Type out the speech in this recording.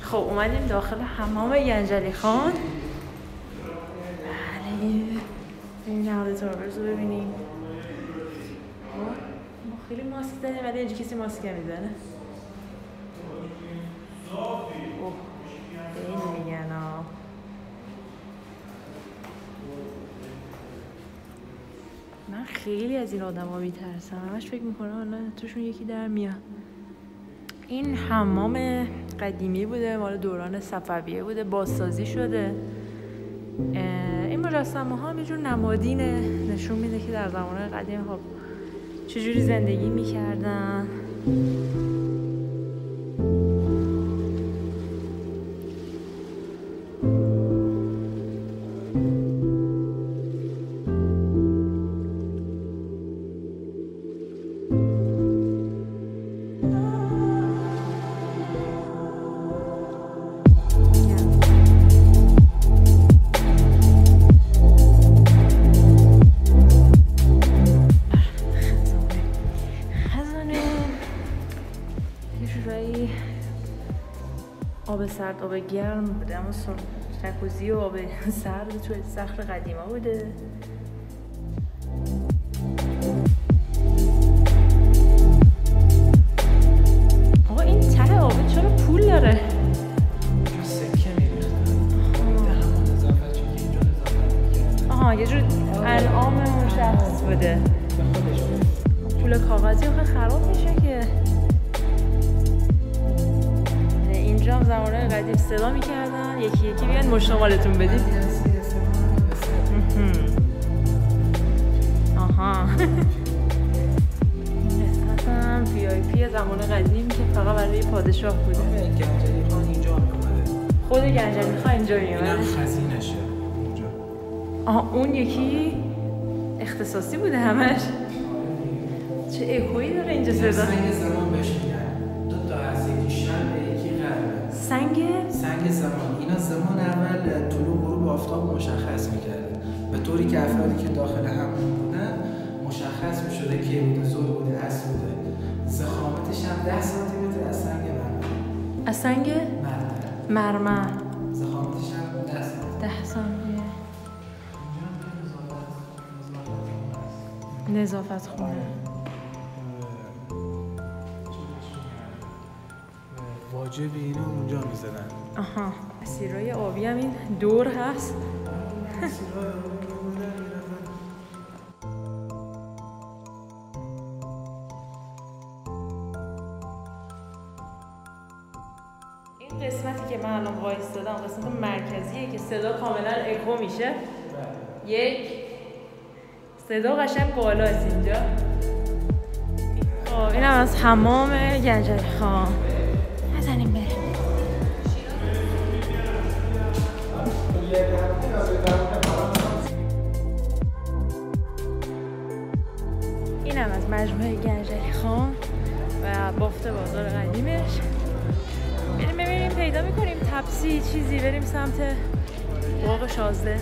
خب اومدیم داخل حمام ینجلی خان. بله. این نهاد ترابرز رو ببینیم. ما خیلی ماسک زدیم ولی اینجا کسی ماسک نمی‌زنه اوه این میگن ها من خیلی از این آدم ها میترسم. همش فکر می‌کنم حالا توشون یکی در میاد. این حمام قدیمی بوده مال دوران صفویه بوده بازسازی شده. این مجسمه ها یه جور نمادینه نشون میده که در زمان قدیم خب چجوری زندگی می‌کردن. آب سرد آب گرم بوده اما جکوزی و آب سرد توی صخر قدیما بوده. آقا این ته آبه چرا پول داره؟ آها یه جور انعام اون شخص بوده پول کاغذی آخه خراب میشه که. اینجا هم زمانه قدیم صدا می‌کردن. یکی یکی بیان مشتمالتون بدید. آها. قسمت هم وی آی پی زمان قدیم که فقط برای پادشاه بوده. گنجلی خان اینجا خود گنجلی خان اینجا اینم میومده خزینشه. اونجا آها اون یکی اختصاصی بوده همش. چه اکویی داره اینجا صدا. زمان بهش سنگ زمان. اینا زمان اول طلوع غروب آفتاب مشخص می‌کرده به طوری که افرادی که داخل همون بودن مشخص می‌شده که بوده زور بوده اصل بوده. زخامتش هم 10 سانتی متر از سنگ مرمر. از سنگ مرمر. مرمر زخامتش هم 10 سانتی یه نظافت- نظافت خونه. واجبی اینو اونجا می‌زدن. آها سیرای آبی هم این دور هست. این قسمتی که من الان وایستادم قسمت مرکزیه که صدا کاملا اکو میشه. یک. صدا قشنگ بالاست اینجا. اینم از حمام گنجلی خان اینم از مجموعه گنجلی خان و بافت بازار قدیمش. بریم ببینیم پیدا می‌کنیم تپسی چیزی بریم سمت باغ شازده.